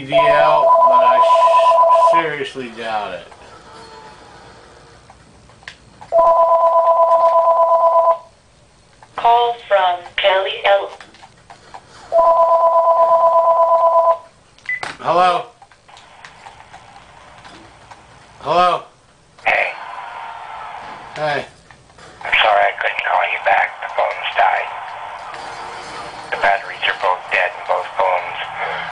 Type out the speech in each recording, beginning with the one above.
DL, but I seriously doubt it. Call from Kelly L. Hello? Hello? Hey, Hey. I'm sorry I couldn't call you back. The phones died. The batteries are both dead in both phones.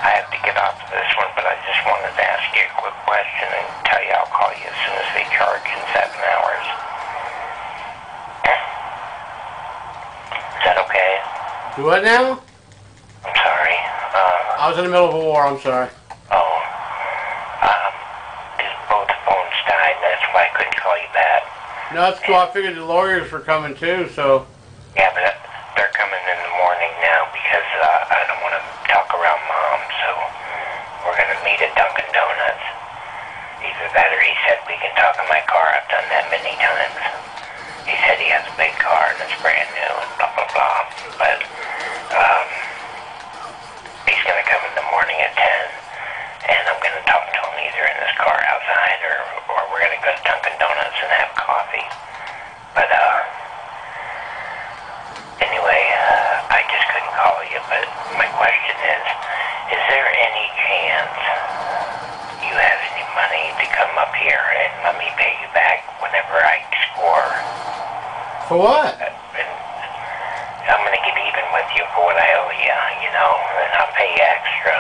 I have to get off of this one, but I just wanted to ask you a quick question and tell you I'll call you as soon as they charge in seven hours. Is that okay? Do what now? I'm sorry. Uh, I was in the middle of a war, I'm sorry. oh. Um, both phones died, and that's why I couldn't call you back. No, that's cool. I figured the lawyers were coming too, so. Yeah, but they're coming in the morning now because uh, I don't want to talk around mom, so we're going to Dunkin' Donuts. Either that or he said we can talk in my car. I've done that many times. He said he has a big car and it's brand new and blah, blah, blah. But um, he's going to come in the morning at 10, and I'm going to talk to him either in this car outside or, or we're going to go to Dunkin' Donuts and have coffee. But, uh, Anyway, uh, I just couldn't call you, but my question is, is there any chance you have any money to come up here and let me pay you back whenever I score? For what? I'm going to get even with you for what I owe you, you know, and I'll pay you extra.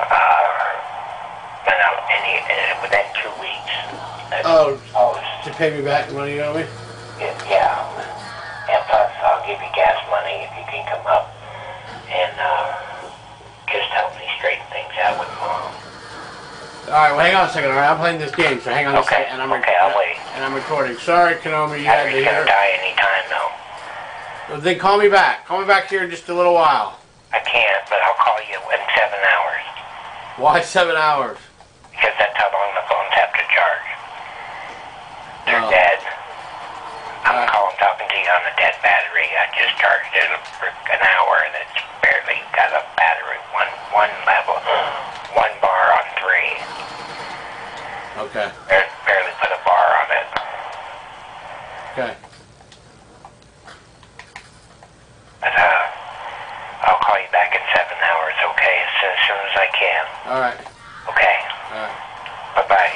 Uh, and I'll, any, uh, within two weeks. Oh, oh, to pay me back the money you owe me? yeah. And plus, I'll give you gas money if you can come up and uh, just help me straighten things out with mom. Alright, well, hang on a second. Alright, I'm playing this game, so hang on a Okay, second. And I'm, okay, I'll wait. and I'm recording. Sorry, Konami, you had to hear. die anytime, though. Well, Then call me back. Call me back here in just a little while. I can't, but I'll call you in seven hours Why seven hours? because that's how long the phones have to charge. They're Oh. dead. I'm Alright. calling, talking to you on a dead battery. I just charged it for an hour, and it's Okay. Bar barely put a bar on it. Okay. But, uh, I'll call you back in seven hours, okay? As soon, as, soon as I can. All right. Okay. All right. Bye-bye.